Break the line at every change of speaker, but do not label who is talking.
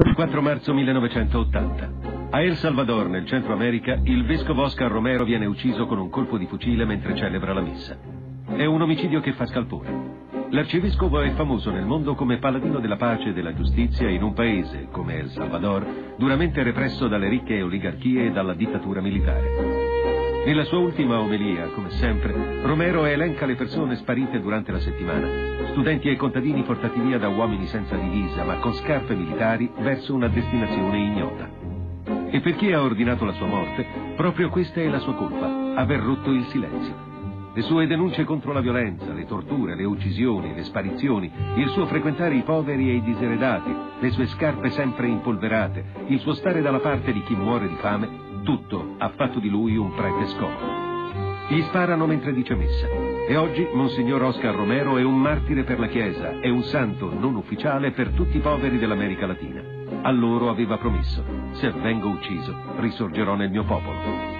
Il 4 marzo 1980. A El Salvador, nel Centro America, il vescovo Oscar Romero viene ucciso con un colpo di fucile mentre celebra la messa. È un omicidio che fa scalpore. L'arcivescovo è famoso nel mondo come paladino della pace e della giustizia in un paese, come El Salvador, duramente represso dalle ricche oligarchie e dalla dittatura militare. Nella sua ultima omelia, come sempre, Romero elenca le persone sparite durante la settimana, studenti e contadini portati via da uomini senza divisa ma con scarpe militari verso una destinazione ignota. E per chi ha ordinato la sua morte, proprio questa è la sua colpa, aver rotto il silenzio. Le sue denunce contro la violenza, le torture, le uccisioni, le sparizioni, il suo frequentare i poveri e i diseredati, le sue scarpe sempre impolverate, il suo stare dalla parte di chi muore di fame, tutto ha fatto di lui un prete scomodo. Gli sparano mentre dice messa. E oggi Monsignor Oscar Romero è un martire per la Chiesa, è un santo non ufficiale per tutti i poveri dell'America Latina. A loro aveva promesso, se vengo ucciso, risorgerò nel mio popolo.